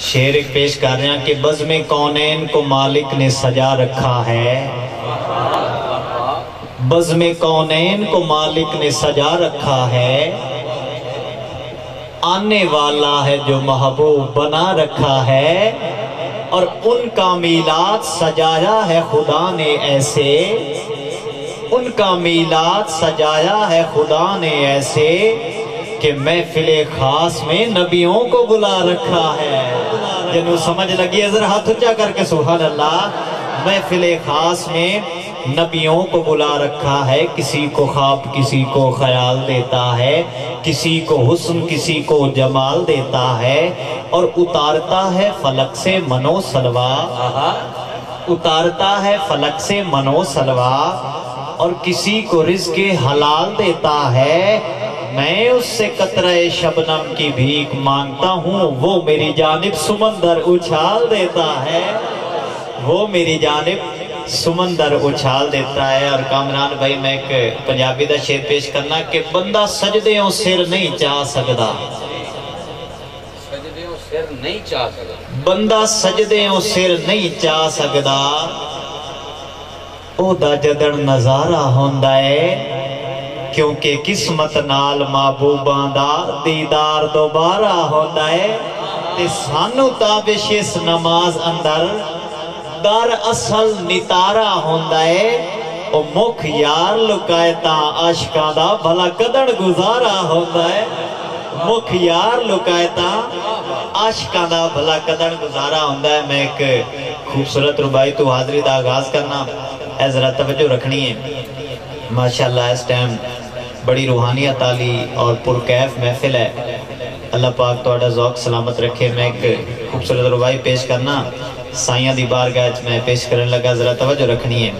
शेर एक पेश कर रहे हैं कि बज में कौनैन को मालिक ने सजा रखा है। बज में कौनैन को मालिक ने सजा रखा है। आने वाला है जो महबूब बना रखा है और उनका मीलाद सजाया है खुदा ने ऐसे। उनका मीलाद सजाया है खुदा ने ऐसे कि महफिल खास में नबियों को बुला रखा है। जिन्हों समझ लगी है जरा हाथ ऊँचा करके सुबह अल्लाह महफिल खास में नबियों को बुला रखा है किसी को ख्वाब किसी को ख्याल देता है किसी को हुस्न किसी को जमाल देता है और उतारता है फलक से मनो सलवा। उतारता है फलक से मनो सलवा और किसी को रिस्क हलाल देता है मैं उससे कतरे शबनम की भीख मांगता हूँ वो मेरी जानब सुमंदर उछाल देता है वो मेरी जानब सुमंदर उछाल देता है और कामरान भाई मैं एक पंजाबी का शेर पेश करना कि बंदा सजदे सिर नहीं चाह सकता सिर नहीं चाह सकता ਬੰਦਾ ਸਜਦਿਓਂ ਸਿਰ ਨਹੀਂ ਚਾ ਸਕਦਾ ਉਹਦਾ ਜਦਣ ਨਜ਼ਾਰਾ ਹੁੰਦਾ ਏ क्योंकि किस्मत नाल महबूबा का दीदार दोबारा होता है, ते सानू ताबिश विशेष नमाज़ अंदर दर असल नितारा होता है। ओ मुख यार लुकाए ता आशका दा भला कदन गुजारा होता है। मुख यार लुकाए ता आशका दा भला कदन गुजारा होता है। मैं एक खूबसूरत रुबाई तो हाजरी का आगाज़ करना। जरा तवज्जो रखनी है। माशाल्लाह, इस टाइम बड़ी रूहानियत आली और पुरकैफ महफिल है। अल्लाह पाक थोड़ा तो जौक सलामत रखे। मैं एक खूबसूरत रुबाई पेश करना। साइया की बारगाह मैं पेश कर लगा। ज़रा तवज्जो रखनी है।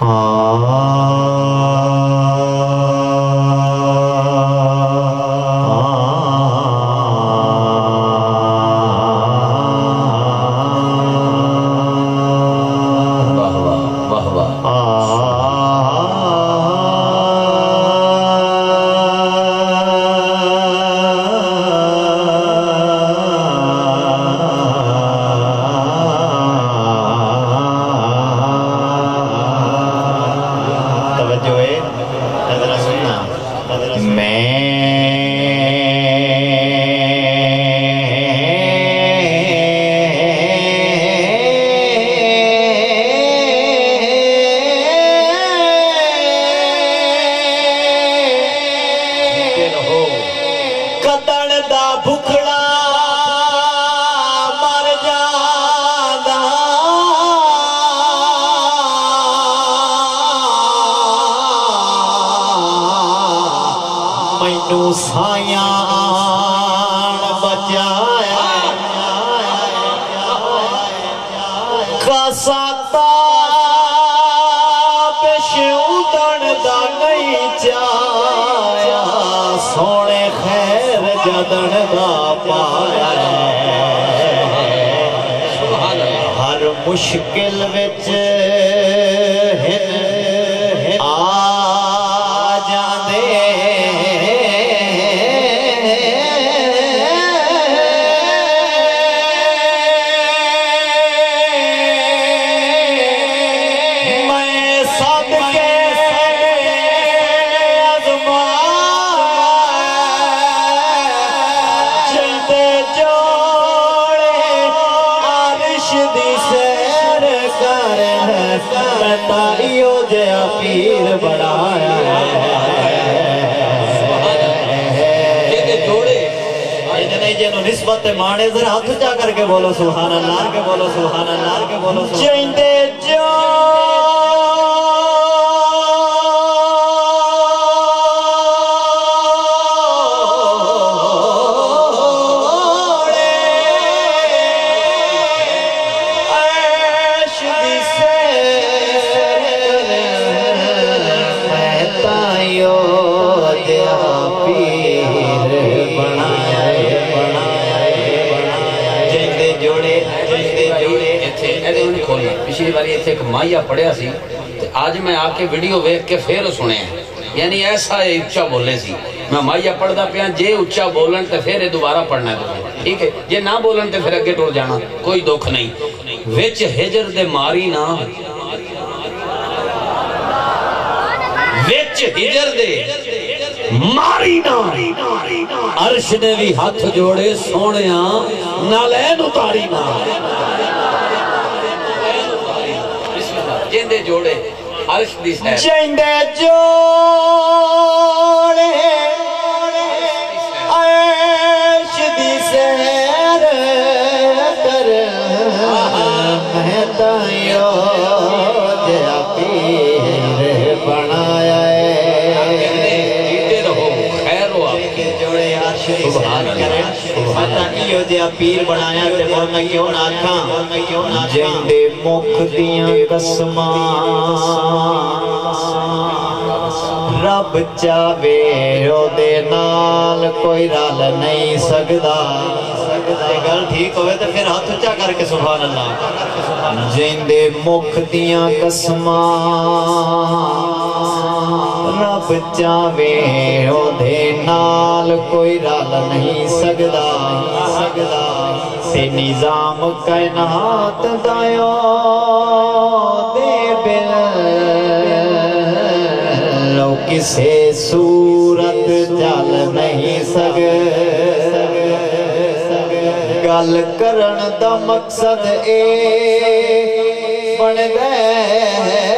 हाँ। तवज्जो है जरा सुनना मैं साई बचाया। किश उदण दी चाया। सोणे ख़ैर जदण खां प्यार हर मुश्किल विच निस्बत माने जरा हाथ जा करके बोलो सुहाना अल्लाह के बोलो सुहाना अल्लाह के बोलो जिंदे जोड़े फरमाइया पढ़िया सी, ते मैं आके वीडियो वेख के फिर सुने यानी ऐसा है उच्चा बोले सी। मैं माइया पढ़ता पिया, जे उच्चा बोलन तो फिर दोबारा पढ़ना है ठीक है? जे ना बोलन तो फिर अगे टुर जाना, कोई दुख नहीं। विच हिजर दे मारी ना, विच हिजर दे मारी ना। अर्श ने भी हाथ जोड़े सोने नलैन उतारी ना। जिंदे जोड़े अर्श दी सैर जिंदे जोड़े रब चावे ओदे नाल कोई रल नहीं सकदा गल ठीक हो फिर हाथ उच्चा करके सुभान अल्लाह जेंदे मुख दियाँ कसमा ਕਸਮਾਂ ਰੱਬ ਚਾਵੇ ਉਹਦੇ ਨਾਲ ਕੋਈ ਰਲ ਨਹੀਂ ਸਕਦਾ ਸਕਦਾ ਤੇ ਨਿਜ਼ਾਮ ਕਾਇਨਾਤ ਦਾ ਦੇ ਬਿਲ ਲੋ ਕਿਸੇ ਸੂਰਤ ਚੱਲ ਨਹੀਂ ਸਕ ਗੱਲ ਕਰਨ ਦਾ ਮਕਸਦ ਇਹ ਬਣਦਾ ਕਿ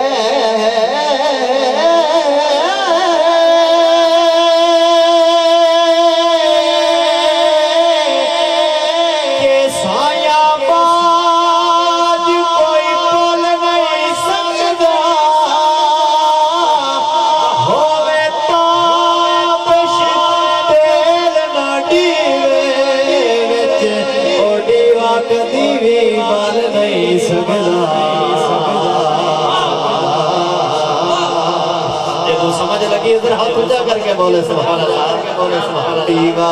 ਉੱਚਾ ਕਰਕੇ ਬੋਲੇ ਸੁਭਾਨ ਅੱਲਾਹ ਬੋਲੇ ਸੁਭਾਨ ਅੱਲਾਹ ਦੀਵਾ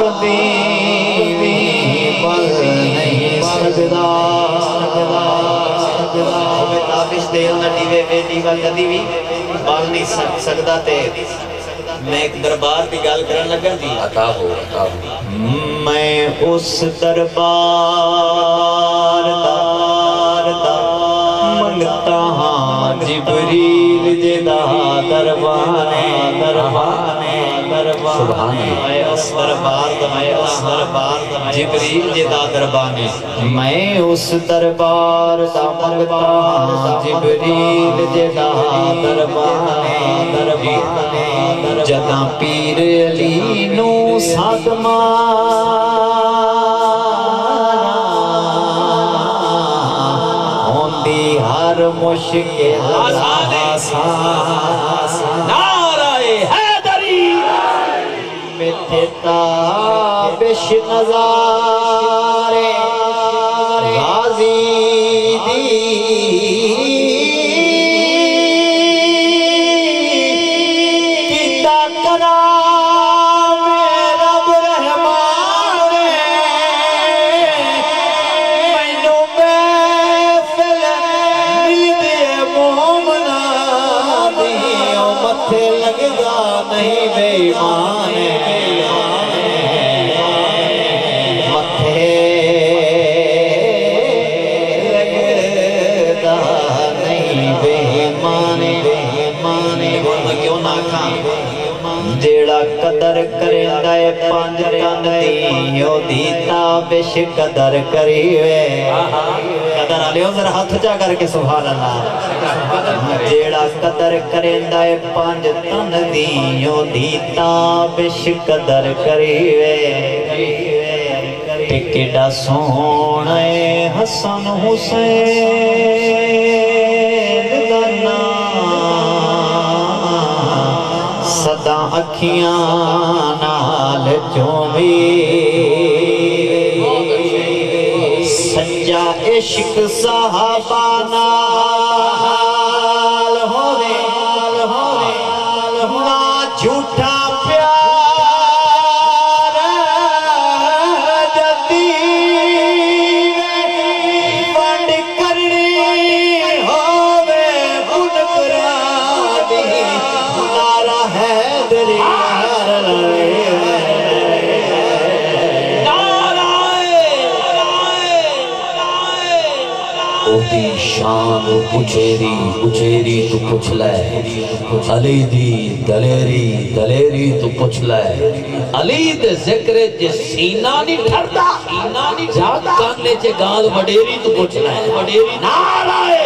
ਕਦੀ ਵੀ ਬਲ ਨਹੀਂ ਸਕਦਾ ਹੋਵੇ ਤਾਬਿਸ਼ ਦੇ ਉਹਨਾਂ ਦੀਵੇ ਵੇ ਦੀਵਾ ਕਦੀ ਵੀ ਬਲ ਨਹੀਂ ਸਕ ਸਕਦਾ ਤੇ ਮੈਂ ਇੱਕ ਦਰਬਾਰ ਦੀ ਗੱਲ ਕਰਨ ਲੱਗਾ ਸੀ अता हो अता हो ਮੈਂ ਉਸ ਦਰਬਾਰ ਦਾਰ ਦਾ ਮੰਗਤਾ ਹਾਂ दरबाने दरबाने दरबार मैं उस दरबार दा मंगता जिबरील दरबार जदा पीर अली नु सादमा। हर मुश्किल आसान नाराए हैदरी। मिथिता ताबिश नजारे। गाजी दी। किता करा पंज तन दीता बिश कदर करी वे कदर आलियो जरा हाथ जा करके सुभान अल्लाह जेड़ा कदर करेंदा है पंज तन दीता बिश कदर करी करीवे। केड़ा सोहना हसन हुसैन। अखियाँ नाल चोमे। सच्चा इश्क साहबाना। ओदी शान पुछेरी पुछेरी तू पुछ लै। अली दी दलेरी दलेरी तू पुछ लै। अली दे ज़िक्र जे सीना नहीं ठरदा, सीना नहीं ठरदा। काने च गाल, वडेरी तू पुछ ले। वडेरी नाल हैदरी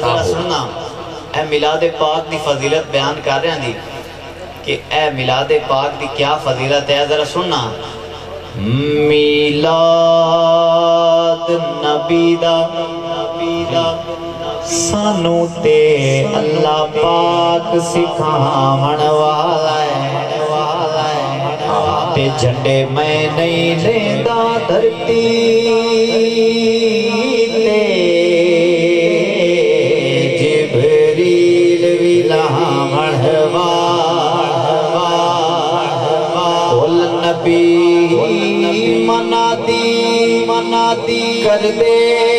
जरा सुनना। ए मिलाद पाक दी फजीलत बयान कर रहे दी कि ए मिलाद पाक दी क्या फजीलत है जरा सुनना। मिलाद नबी दा नबी दा सानू ते अल्लाह पाक वाला है वाला है। ते झंडे मैं नहीं लेंदा धरती। नबी। मनाती मनाती कर दे।